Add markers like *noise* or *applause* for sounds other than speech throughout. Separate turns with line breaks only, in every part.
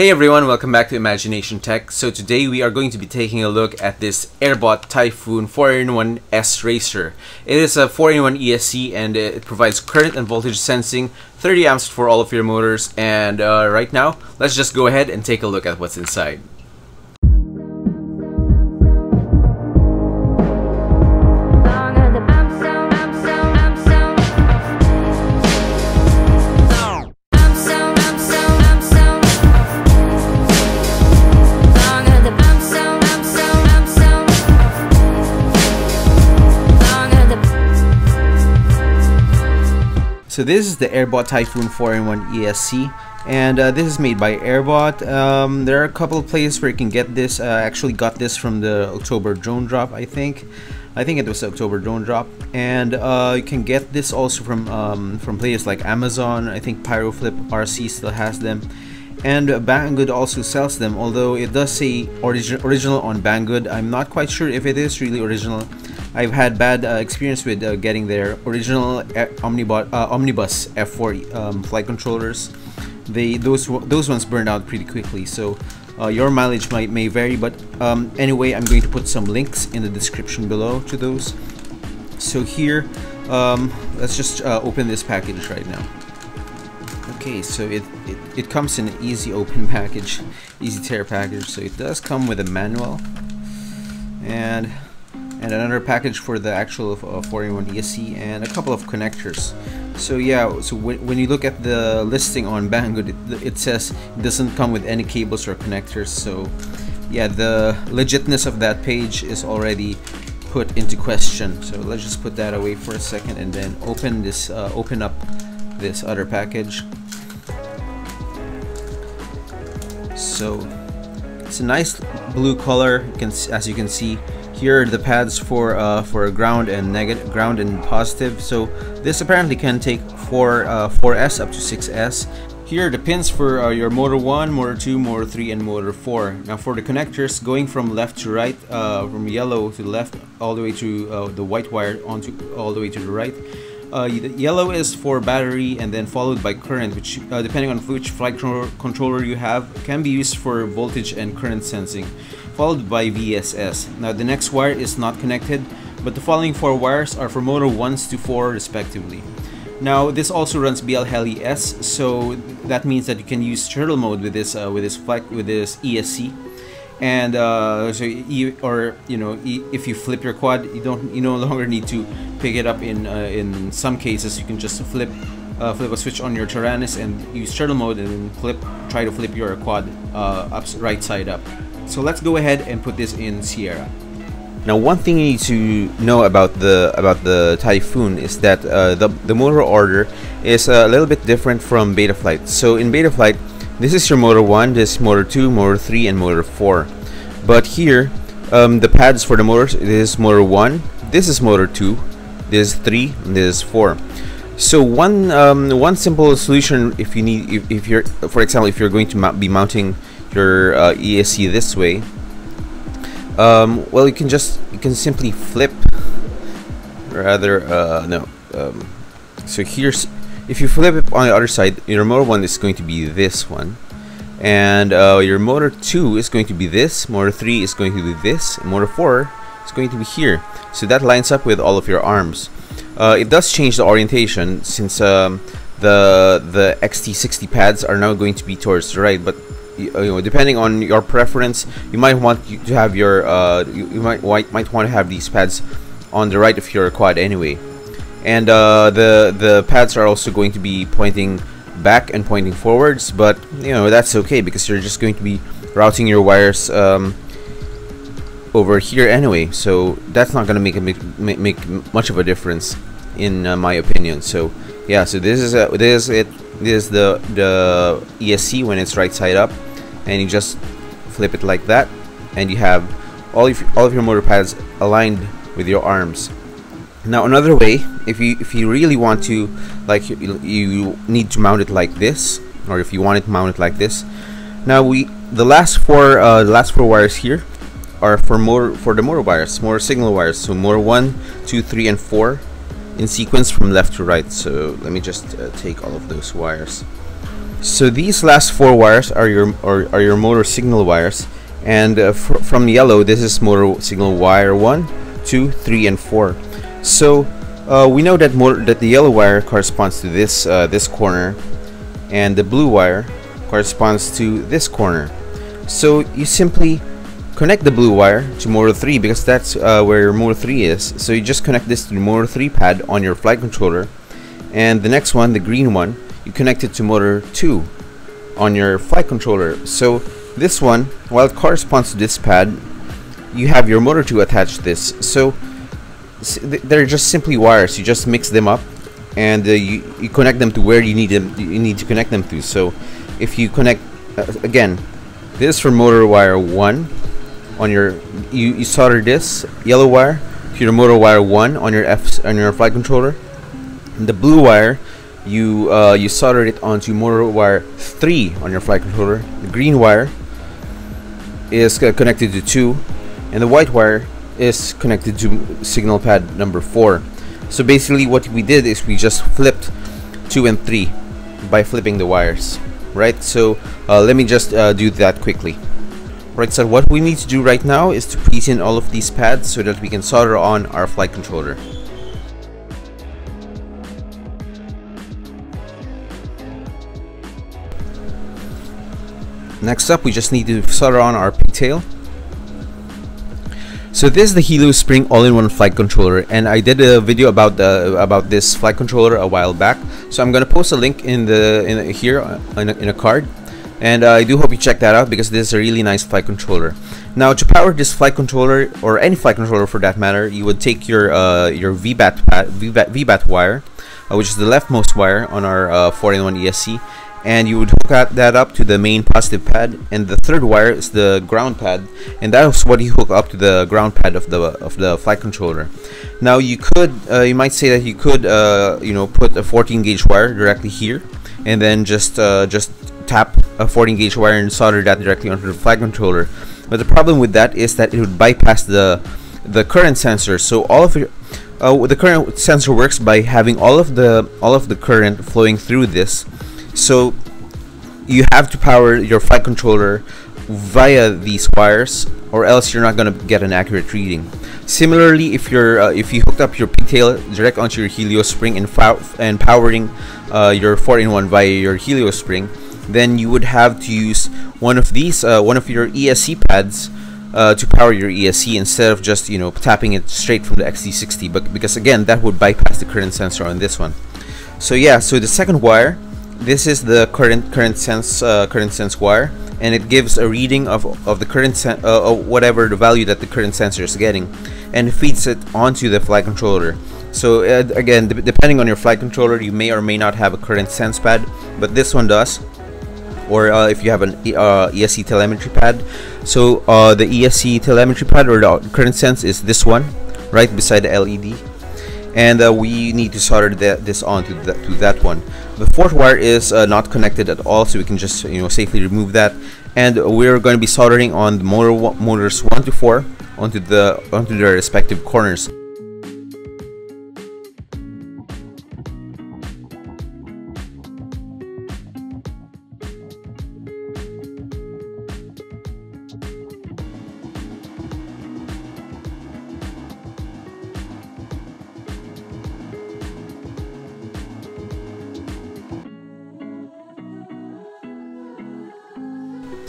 Hey everyone, welcome back to Imagination Tech. So today we are going to be taking a look at this Airbot Typhoon 4-in-1 S Racer. It is a 4-in-1 ESC and it provides current and voltage sensing, 30 amps for all of your motors, and uh, right now, let's just go ahead and take a look at what's inside. So this is the Airbot Typhoon 4-in-1 ESC and uh, this is made by Airbot. Um, there are a couple of places where you can get this. Uh, I actually got this from the October drone drop I think. I think it was October drone drop and uh, you can get this also from um, from places like Amazon. I think Piroflip RC still has them and Banggood also sells them although it does say origi original on Banggood. I'm not quite sure if it is really original I've had bad uh, experience with uh, getting their original Omnibot, uh, Omnibus F4 um, flight controllers. They those those ones burn out pretty quickly, so uh, your mileage might may vary. But um, anyway, I'm going to put some links in the description below to those. So here, um, let's just uh, open this package right now. Okay, so it, it, it comes in an easy open package, easy tear package. So it does come with a manual and and another package for the actual uh, 4-in-1 ESC and a couple of connectors. So yeah so when, when you look at the listing on Banggood it, it says it doesn't come with any cables or connectors. So yeah the legitness of that page is already put into question. So let's just put that away for a second and then open this uh, open up this other package. So it's a nice blue color. You can as you can see here are the pads for uh, for ground and negative ground and positive. So this apparently can take 4 uh, 4s up to 6s here are the pins for uh, your motor 1 motor 2 motor 3 and motor 4 now for the connectors going from left to right uh, from yellow to left all the way to uh, the white wire onto all the way to the right. Uh, yellow is for battery and then followed by current which uh, depending on which flight controller you have can be used for voltage and current sensing followed by VSS. Now the next wire is not connected but the following four wires are for motor 1s to 4 respectively. Now this also runs BL Heli S so that means that you can use turtle mode with this uh, with this flight with this ESC and uh, so you, or you know if you flip your quad you don't you no *laughs* longer need to pick it up in uh, in some cases you can just flip uh, flip a switch on your Taranis and use turtle mode and then flip try to flip your quad uh, up right side up so let's go ahead and put this in Sierra
now one thing you need to know about the about the Typhoon is that uh, the, the motor order is a little bit different from Betaflight so in Betaflight this is your motor 1, this is motor 2, motor 3, and motor 4. But here, um, the pads for the motors, this is motor 1, this is motor 2, this is 3, and this is 4. So one um, one simple solution if you need if, if you're for example if you're going to be mounting your uh, ESC this way um, well you can just you can simply flip rather uh, no um, so here's if you flip it on the other side, your motor 1 is going to be this one. And uh, your motor 2 is going to be this, motor 3 is going to be this, motor 4 is going to be here. So that lines up with all of your arms. Uh, it does change the orientation since um, the the XT60 pads are now going to be towards the right, but you know, depending on your preference, you might want to have your uh, you, you might might want to have these pads on the right of your quad anyway. And uh, the the pads are also going to be pointing back and pointing forwards but you know that's okay because you're just going to be routing your wires um, over here anyway. So that's not going to make, a, make make much of a difference in uh, my opinion. So yeah so this is a, this is it this is the the ESC when it's right side up and you just flip it like that and you have all of all of your motor pads aligned with your arms. Now another way if you if you really want to like you, you need to mount it like this or if you want it mounted like this. Now we the last four uh, the last four wires here are for more for the motor wires more signal wires. So more one two three and four in sequence from left to right. So let me just uh, take all of those wires
So these last four wires are your are, are your motor signal wires, and uh, fr from yellow this is motor signal wire one, two, three, and four. So uh, we know that motor that the yellow wire corresponds to this uh, this corner, and the blue wire corresponds to this corner. So you simply connect the blue wire to motor 3 because that's uh, where your motor 3 is. So you just connect this to the motor 3 pad on your flight controller, and the next one, the green one, you connect it to motor 2 on your flight controller. So this one, while it corresponds to this pad, you have your motor 2 attached to this. So they're just simply wires. You just mix them up and uh, you, you connect them to where you need them you need to connect them to. So if you connect uh, again, this for motor wire 1 on your you, you solder this yellow wire to your motor wire 1 on your F on your flight controller. And the blue wire you uh, you soldered it onto motor wire 3 on your flight controller. The green wire is connected to 2 and the white wire is connected to signal pad number 4. So basically what we did is we just flipped 2 and 3 by flipping the wires. Right, so uh, let me just uh, do that quickly. Right, so what we need to do right now is to pre-tin all of these pads so that we can solder on our flight controller. Next up, we just need to solder on our pigtail. So this is the Helio Spring all-in-one flight controller and I did a video about the about this flight controller a while back. So I'm gonna post a link in the in here in a, in a card and uh, I do hope you check that out because this is a really nice flight controller. Now to power this flight controller or any flight controller for that matter, you would take your uh, your VBAT, VBAT, VBAT wire, uh, which is the leftmost wire on our uh, 4-in-1 ESC and you would hook that up to the main positive pad and the third wire is the ground pad and that is what you hook up to the ground pad of the of the flight controller. Now you could uh, you might say that you could uh, you know put a 14 gauge wire directly here and then just uh, just tap a 14 gauge wire and solder that directly onto the flight controller. But the problem with that is that it would bypass the the current sensor. So all of your uh, the current sensor works by having all of the all of the current flowing through this so you have to power your flight controller via these wires or else you're not going to get an accurate reading. Similarly, if you're uh, if you hooked up your pigtail direct onto your Helio spring and, and powering uh, your 4-in-1 via your Helio spring, then you would have to use one of these uh, one of your ESC pads uh, to power your ESC instead of just you know tapping it straight from the XT60 but because again that would bypass the current sensor on this one so yeah so the second wire this is the current current sense uh, current sense wire and it gives a reading of, of the current uh, whatever the value that the current sensor is getting and feeds it onto the flight controller. So uh, again depending on your flight controller you may or may not have a current sense pad but this one does. Or uh, if you have an uh, ESC telemetry pad. So uh, the ESC telemetry pad or the current sense is this one right beside the LED and uh, we need to solder that, this onto that, to that one. The fourth wire is uh, not connected at all so we can just you know safely remove that. And we're going to be soldering on the motor motors 1 to 4 onto the onto their respective corners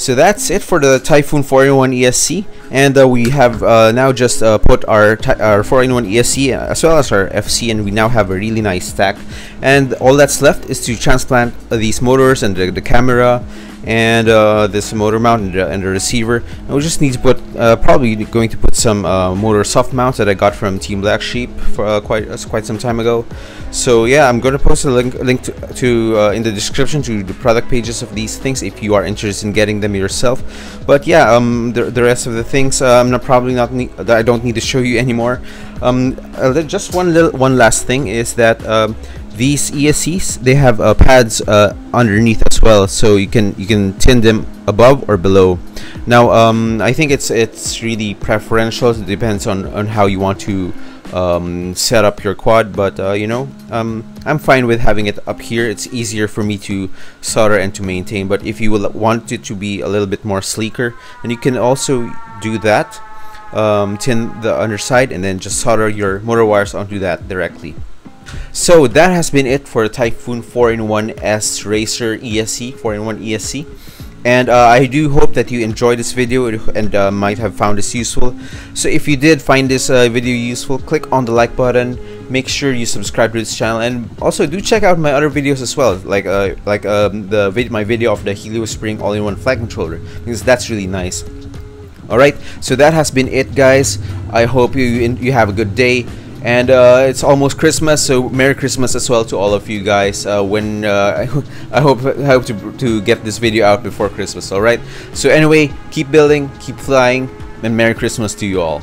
So that's it for the Typhoon 4-in-1 ESC and uh, we have uh, now just uh, put our, our 4-in-1 ESC as well as our FC and we now have a really nice stack. And all that's left is to transplant these motors and the, the camera and uh, this motor mount and the, and the, receiver. And we just need to put uh, probably going to put some uh, motor soft mounts that I got from Team Black Sheep for uh, quite uh, quite some time ago. So yeah I'm going to post a link link to, to uh, in the description to the product pages of these things if you are interested in getting them yourself. But yeah um the, the rest of the things I'm not probably not that I don't need to show you anymore. Um just one little one last thing is that um, these ESCs they have uh, pads uh, underneath as well so you can you can tin them above or below. Now um, I think it's it's really preferential it depends on on how you want to um, set up your quad but uh, you know um, I'm fine with having it up here. It's easier for me to solder and to maintain but if you will want it to be a little bit more sleeker and you can also do that um, tin the underside and then just solder your motor wires onto that directly so that has been it for the Typhoon 4-in-1 S Racer ESC 4-in-1 ESC and uh, I do hope that you enjoyed this video and uh, might have found this useful. So if you did find this uh, video useful click on the like button. Make sure you subscribe to this channel. And also do check out my other videos as well like uh, like um, the vid my video of the Helio Spring all-in-one flight controller because that's really nice. Alright so that has been it guys. I hope you you have a good day and uh, it's almost Christmas, so Merry Christmas as well to all of you guys. Uh, when uh, *laughs* I, hope I hope to to get this video out before Christmas. All right. So anyway, keep building, keep flying, and Merry Christmas to you all.